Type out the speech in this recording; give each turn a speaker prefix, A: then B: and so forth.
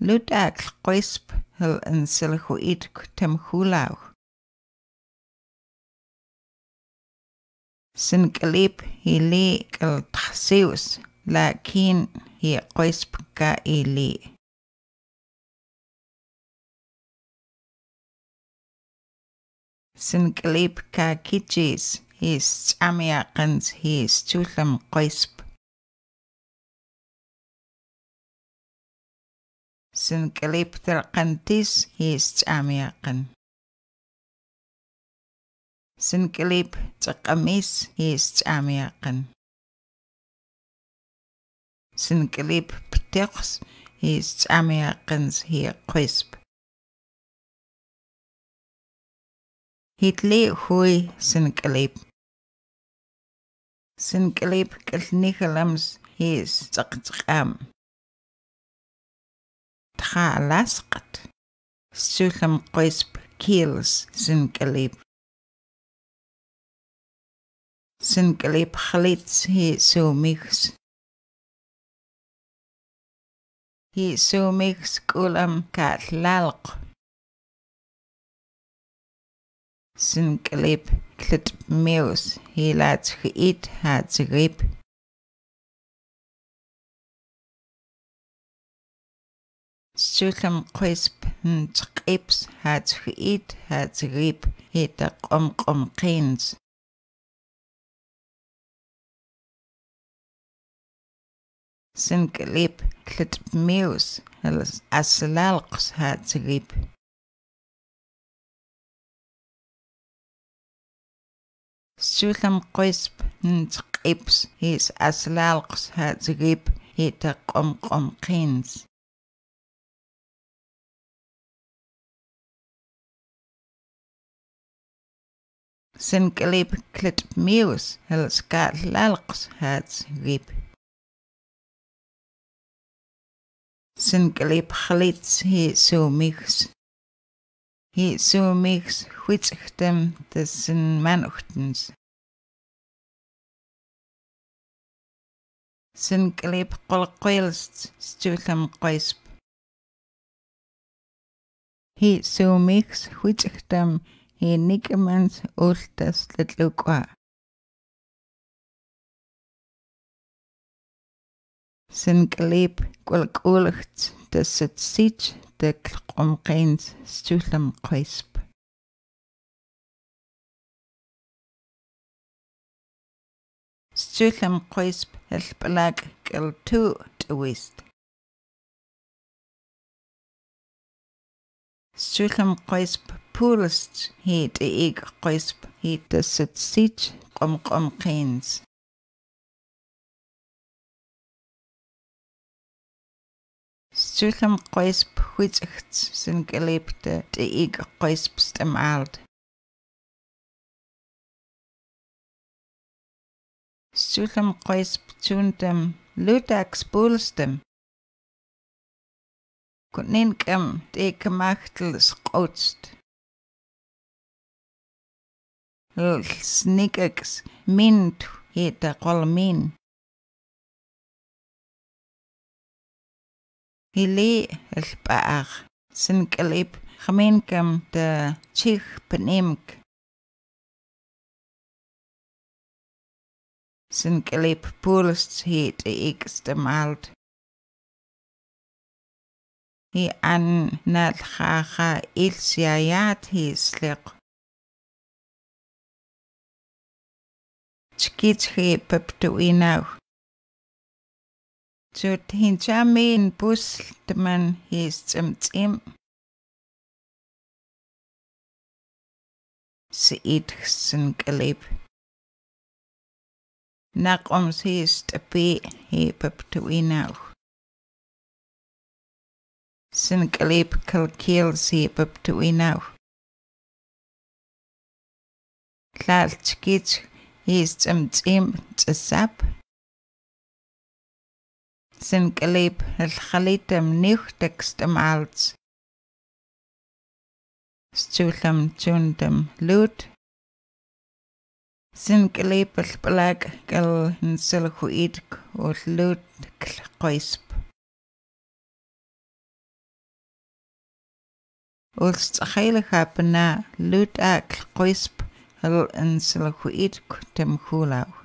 A: Ludak quisp ho an silhuit tem hulau. Sin galip hi le gal tasius, lakin hi quisp ka e ili. Sin galip ka kitchis, his amiakans, his tulam quisp. Sy'n galib thirqantis hi stamiaqan. Sy'n galib taqamis hi stamiaqan. Sy'n galib ptiqs hi stamiaqans hi qoisp. Hitli hui sy'n galib. Sy'n خالصقت سلم قسب كيلس سنقليب سنقليب خليت هي سوميكس هي سوميكس كولم كاتلالق سنقليب كلت ميوس هي لاتخيت هاتغيب ka lalq. Sy'n galib clit mews hi laat geït hat grip. Stwllam qoisp yn tqips hat geït hat grip hi da qom qom sin glib klet mius, hel skat lalks hats rib. Sin glib glits hi so mix. Hi so mix huitsgtem des sen manochtens. Sen glib kolkoilst stulam koisp. Hi so mix huitsgtem des Henigemans ultas tltlukwa. Sinkalip kwalkulcht de sitsich de klqomqeins stulam qwisp. Stulam qwisp helplag kiltu twist. Stulam qwisp hyd i ig qoisp hyd dys het sit qom qomqeins. Stwllam qoisp hwytcht sy'n galibde dy ig qoisp stemald. Stwllam qoisp tŵndem ludag spulstem. Gwneud gym dy cymachtel sgwtst. snigex mint hita kolmin. Hili elbaag sinkelip gemeenkam de chig penemk. Sinkelip pulst hit ikste malt. Hi an nadchaga ilsiaat hisliq. tskiitsjiipap tu'inau. Tsut hinchamiin pusltman hiistzimtz'im. Si'itxsin k'lib. Naq'oms hiist'api' hiipap tu'inau. Sin k'lib kalkils hiipap tu'inau. Tlalchkich Is hem teem te sap? Sinkeleep als haletem nu tekstem alt. Stuur hem tundem lud. Sinkeleep als belag gel in silhouetk, als lud kloisp. Als het helemaal na lud a kloisp. Hal in silahuit tem hulaw.